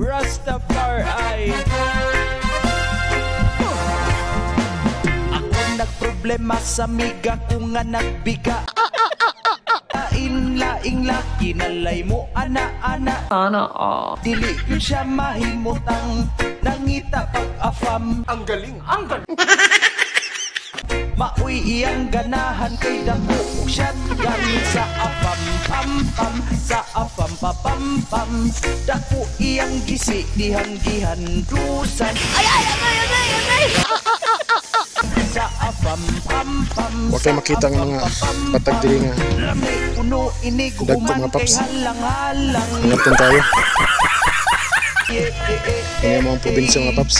Rastafari. Ako nagproblema sa miga ko nga nagbiga. Laing-laing laki nalay mo ana-ana Sana ah Dili ko siya mahimutang Nangita pag-afam Ang galing! Ang galing! Maui iyang ganahan kay dako Shotgun sa afam. Pam-pam sa afam pa pam pam dako iyang gisi dihang gihandusan ay ay ay ay ay sa afam pam pam Huwag kayo makita ang mga patag diri nga. Lami puno inig Dagko, human mga kay paps. halang-halang Ingatan tayo. Eh, eh, eh, Ini ang mga probinsya mga paps.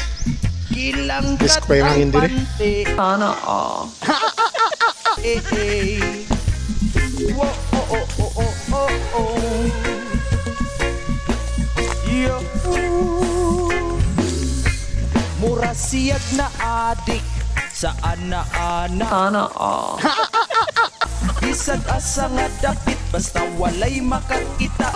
Kilang Risk pa yung hangin diri. Sana all. Mura na adik sa ana-ana Sana all. Bisag asa nga dapit basta walay makakita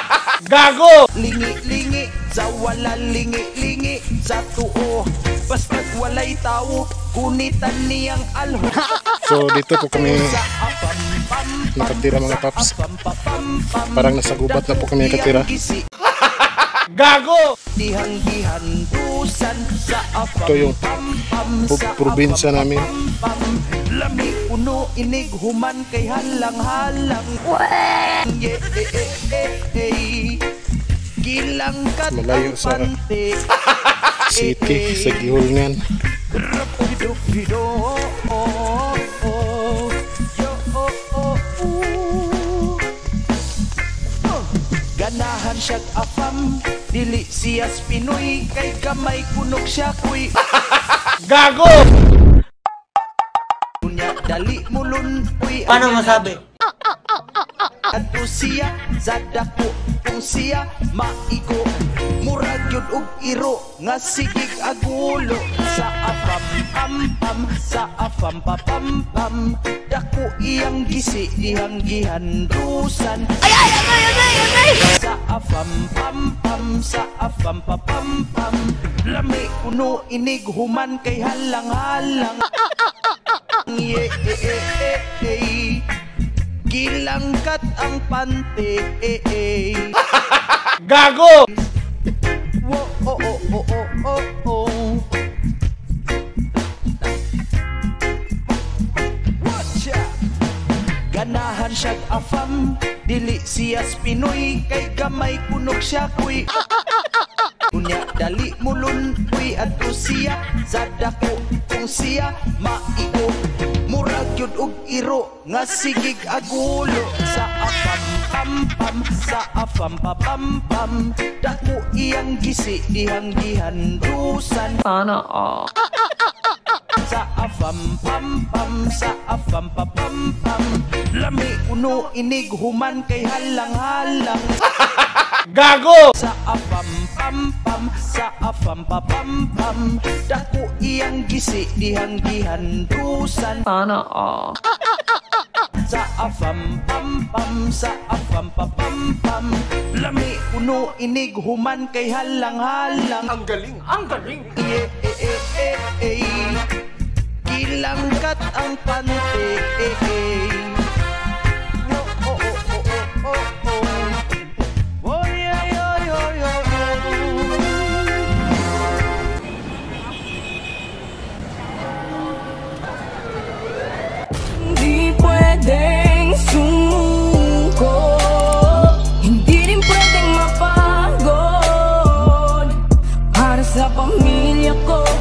Gago! Lingi-lingi sa wala lingi-lingi sa tuo Basta't walay tao kunitan niyang alho So dito po kami nakatira mga paps. Parang nasa gubat na po kami nakatira. Gago! Dihang gihandusan sa apam Ito yung probinsya namin. Lami puno inig human kay halang-halang eh. Gilangkat Malayo sa City sa. Oh. Ganahan afam Dili siyas Pinoy Kay gamay kunog siya kuy. Gago! Kunya dali mulun uy Paano masabi? Adto siya sa dako kung siya maigo. Murag yun og iro nga sigig agulo. Sa afam pam pam sa afam pa pam pam. Dako iyang gisi dihang gihandusan. Ay ay ay ay Afam pam pam sa afam pa pam pam Lami kuno inig human kay halang-halang Yeah, eh, eh, eh, eh. Gilangkat ang pante eh, eh. Gago! Wo, oh, oh, oh, oh, oh, oh. Ganahan siyag afam. Dili siyas Pinoy Kay gamay kunog siya kuy. Unya dali mulun Uy adto siya. Sa dako Kung siya maigo. Murag yun og iro Nga sigig agulo. Sa afam pam pam Sa afam pa pam pam. Dako iyang gisi Dihang gihandusan. Sana all. sa afam pam pam sa afam pa pam pam lami uno inig human kay halang-halang Gago! sa afam pam pam sa afam pa pam pam dako iyang gisi dihang gihandusan Sana all. sa afam pam pam sa afam pa pam pam lami uno inig human kay halang-halang Ang galing! Ang galing! eh, eh, eh, eh, eh. Kilangkat ang pante eh, eh. pwedeng sumuko. Hindi rin pwedeng mapagod Para sa pamilya ko.